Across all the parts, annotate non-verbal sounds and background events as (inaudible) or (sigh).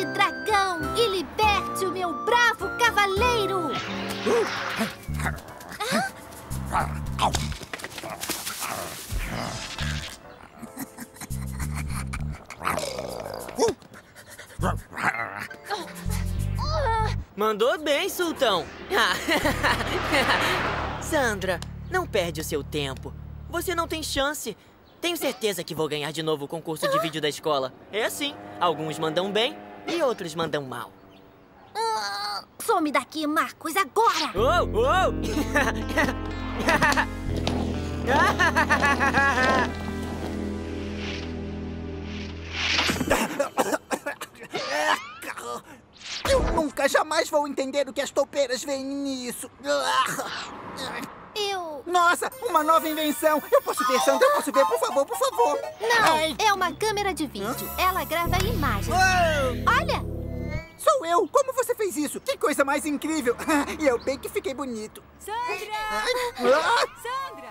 grande dragão e liberte o meu bravo cavaleiro! Mandou bem, Sultão. (laughs) Sandra, não perde o seu tempo. Você não tem chance. Tenho certeza que vou ganhar de novo o concurso de vídeo da escola. É assim. Alguns mandam bem e outros mandam mal. Ah, some daqui, Marcos, agora! Oh, oh! Eu nunca jamais vou entender o que as toupeiras veem nisso. Nossa, uma nova invenção. Eu posso ver, Sandra? Eu posso ver, por favor, por favor. Não, Ai. é uma câmera de vídeo. Ela grava imagens. Uou! Olha! Sou eu! Como você fez isso? Que coisa mais incrível! (laughs) E eu bem que fiquei bonito. Sandra! Ah! Sandra!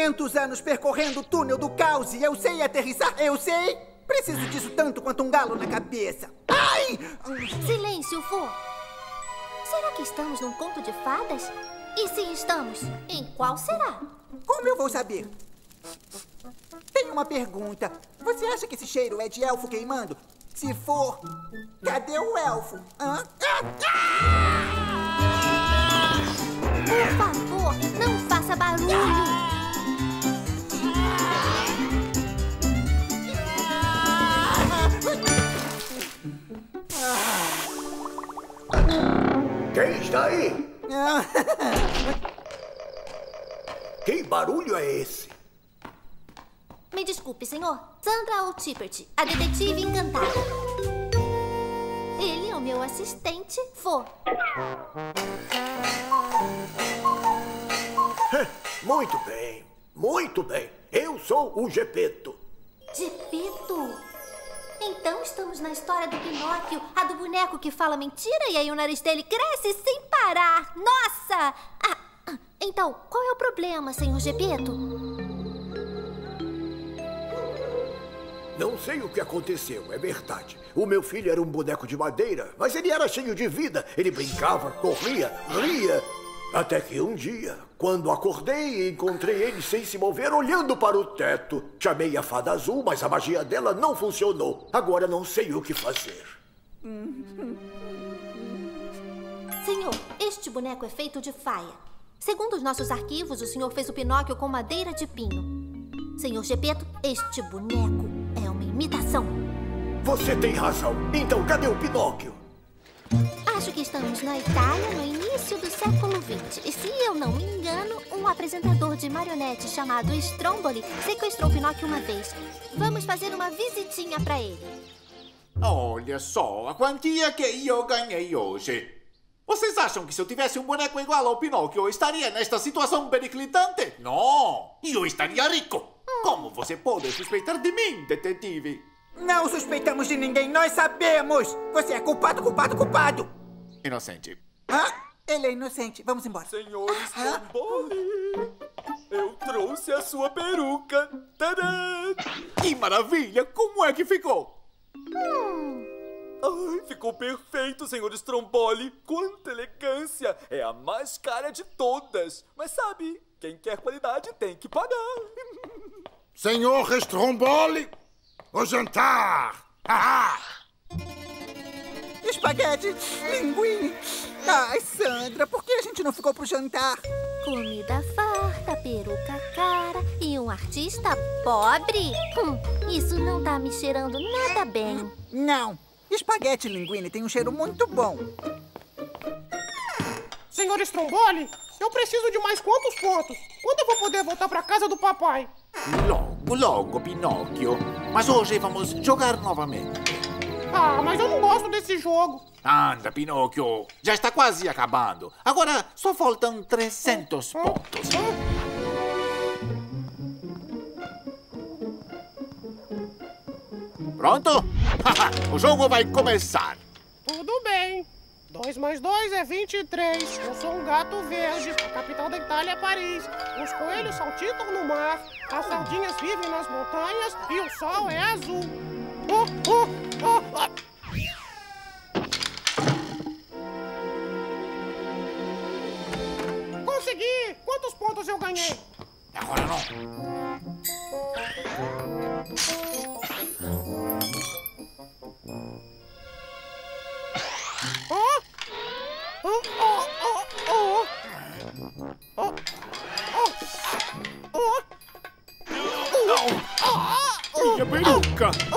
500 anos percorrendo o túnel do caos e eu sei aterrissar, eu sei! Preciso disso tanto quanto um galo na cabeça. Ai! Silêncio, vô. Será que estamos num conto de fadas? E se estamos, em qual será? Como eu vou saber? Tenho uma pergunta. Você acha que esse cheiro é de elfo queimando? Se for, cadê o elfo? Hã? Por está aí? (laughs) Que barulho é esse? Me desculpe, senhor. Sandra ou Tippert, a detetive encantada. Ele é o meu assistente, vô. (laughs) Muito bem, muito bem. Eu sou o Gepeto. Gepeto. Então estamos na história do Pinóquio, a do boneco que fala mentira e aí o nariz dele cresce sem parar. Nossa! Ah, ah, então, qual é o problema, senhor Gepeto? Não sei o que aconteceu, é verdade. O meu filho era um boneco de madeira, mas ele era cheio de vida. Ele brincava, corria, ria. Até que um dia, quando acordei, encontrei ele sem se mover, olhando para o teto. Chamei a fada azul, mas a magia dela não funcionou. Agora não sei o que fazer. Senhor, este boneco é feito de faia. Segundo os nossos arquivos, o senhor fez o Pinóquio com madeira de pinho. Senhor Gepeto, este boneco é uma imitação. Você tem razão. Então, cadê o Pinóquio? Acho que estamos na Itália no início do século XX. E se eu não me engano, um apresentador de marionete chamado Stromboli sequestrou Pinóquio uma vez. Vamos fazer uma visitinha pra ele. Olha só a quantia que eu ganhei hoje. Vocês acham que se eu tivesse um boneco igual ao Pinóquio, eu estaria nesta situação periclitante? Não! Eu estaria rico! Como você pode suspeitar de mim, detetive? não suspeitamos de ninguém, nós sabemos! Você é culpado, culpado, culpado! Inocente. Hã? Ele é inocente. Vamos embora. Senhor Stromboli, eu trouxe a sua peruca. Tadã! Que maravilha! Como é que ficou? Ai, ficou perfeito, senhor Stromboli. Quanta elegância! É a mais cara de todas. Mas sabe, quem quer qualidade tem que pagar. Senhor Stromboli, o jantar! Ah! Espaguete, linguine. Ai, Sandra, por que a gente não ficou pro jantar? Comida farta, peruca cara e um artista pobre? Hum, isso não tá me cheirando nada bem. Não. Espaguete linguine tem um cheiro muito bom. Senhor Stromboli, eu preciso de mais quantos pontos? Quando eu vou poder voltar pra casa do papai? Logo, logo, Pinóquio. Mas hoje vamos jogar novamente. Ah, mas eu não gosto desse jogo. Anda, Pinóquio. Já está quase acabando. Agora só faltam 300 pontos. Pronto? (laughs) o jogo vai começar. Tudo bem. 2 mais 2 é 23. Eu sou um gato verde. A capital da Itália é Paris. Os coelhos saltitam no mar. As sardinhas vivem nas montanhas e o sol é azul. Oh, oh, oh, oh. Consegui! Quantos pontos eu ganhei? Agora não. Oh! Oh, oh, oh, oh. Oh, oh, oh. Minha peruca! Quem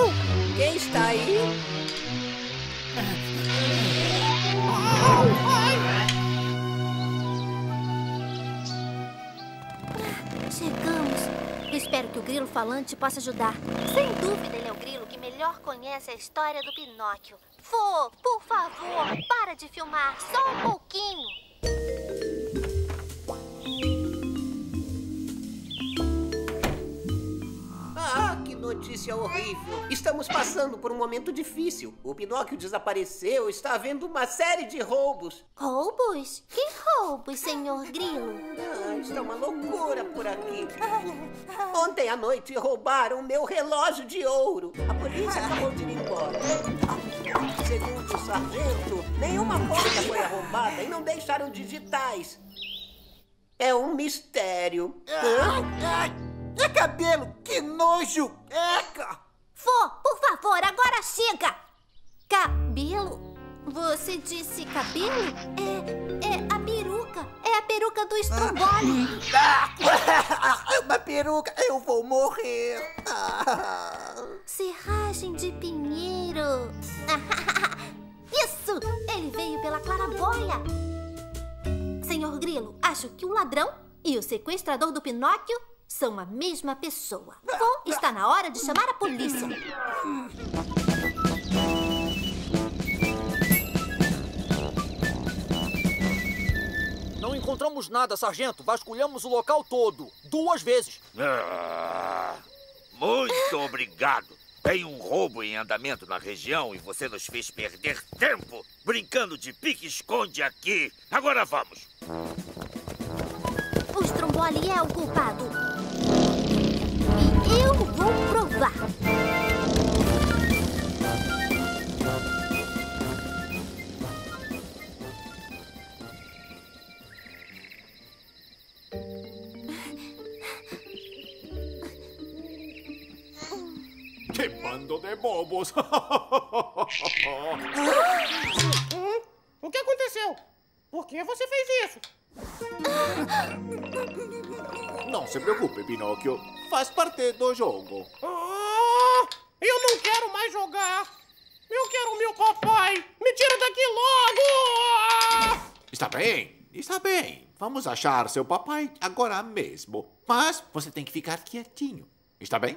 Chegamos. Espero que o grilo falante possa ajudar. Sem dúvida, ele é o grilo que melhor conhece a história do Pinóquio. Fô, por favor, para de filmar. Só um pouquinho. Notícia horrível. Estamos passando por um momento difícil. O Pinóquio desapareceu, está havendo uma série de roubos. Roubos? Que roubos, senhor grilo? Ah, está uma loucura por aqui. Ontem à noite roubaram meu relógio de ouro. A polícia acabou de ir embora. Segundo o sargento, nenhuma porta foi arrombada e não deixaram digitais. É um mistério. Ai, é cabelo, que nojo! Eca! Fô, por favor, agora chega! Cabelo? Você disse cabelo? É, é a peruca. É a peruca do Stromboli. É (laughs) uma peruca, eu vou morrer. Ah. (laughs) Serragem de pinheiro. (laughs) Isso! Ele veio pela claraboia. Senhor Grilo, acho que o ladrão e o sequestrador do Pinóquio são a mesma pessoa. Bom, está na hora de chamar a polícia. Não encontramos nada, sargento. Vasculhamos o local todo. Duas vezes. Ah, muito obrigado. Tem um roubo em andamento na região e você nos fez perder tempo brincando de pique-esconde aqui. Agora vamos. O Stromboli é o culpado. E eu vou provar. Que bando de bobos! (laughs) O que aconteceu? Por que você fez isso? Não se preocupe, Pinóquio. Faz parte do jogo. Ah, eu não quero mais jogar. Eu quero meu papai. Me tira daqui logo! Ah! Está bem, está bem. Vamos achar seu papai agora mesmo. Mas você tem que ficar quietinho. Está bem?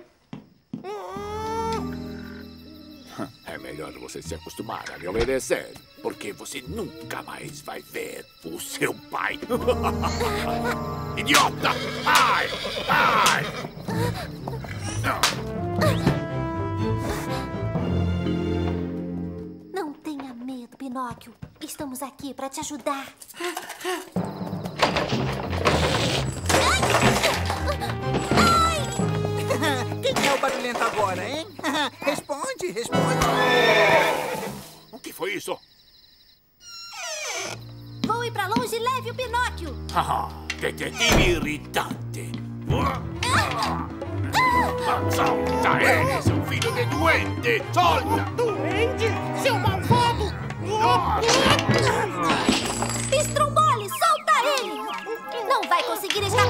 (laughs) É melhor você se acostumar a me obedecer, porque você nunca mais vai ver o seu pai. (laughs) Idiota! Ai! Ai! Não tenha medo, Pinóquio. Estamos aqui para te ajudar. (laughs) Quem é o barulhento agora, hein? Responde. O que foi isso? Voe para longe e leve o Pinóquio. Ah, detetive irritante. Solta ele, seu filho de doente! Solta! Doente, seu malvado! Stromboli, solta ele! Não vai conseguir escapar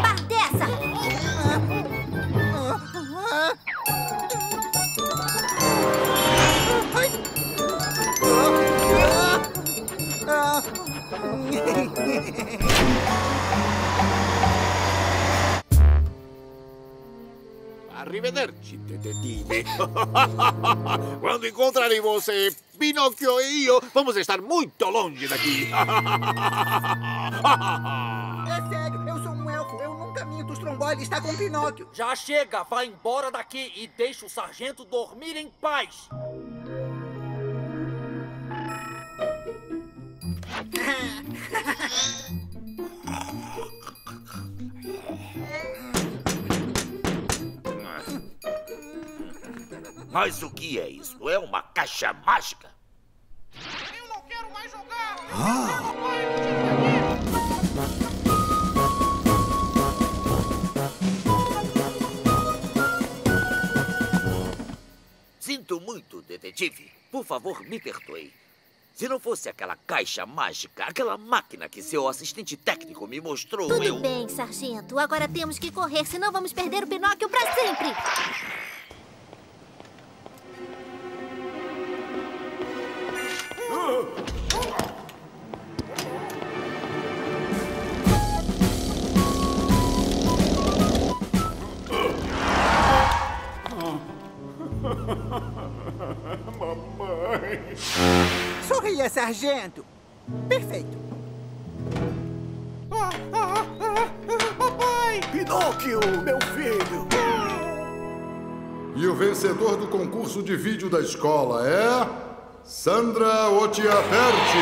Arrivederci, detetive. (laughs) Quando encontrarem você, Pinocchio e eu vamos estar muito longe daqui. (laughs) É sério, eu sou um elfo. Eu nunca minto. Os tromboles está com Pinóquio. Já chega, vá embora daqui e deixe o sargento dormir em paz. (laughs) Mas o que é isso? É uma caixa mágica? Eu não quero mais jogar! Daqui! Sinto muito, detetive. Por favor, me perdoe. Se não fosse aquela caixa mágica, aquela máquina que seu assistente técnico me mostrou, Tudo eu. bem, sargento. Agora temos que correr, senão vamos perder o Pinóquio pra sempre. Mamãe. Sorria, sargento. Perfeito. Ah, ah, ah, ah, papai! Pinóquio, meu filho! E o vencedor do concurso de vídeo da escola é. Sandra Otiaperti!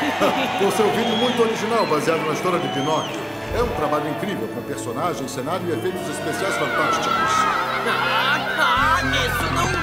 (laughs) Por seu vídeo muito original, baseado na história de Pinóquio. É um trabalho incrível, com personagens, cenário e efeitos especiais fantásticos. Ah, ah, isso não